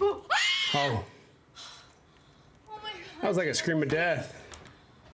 Oh, Oh my god. that was like a scream of death.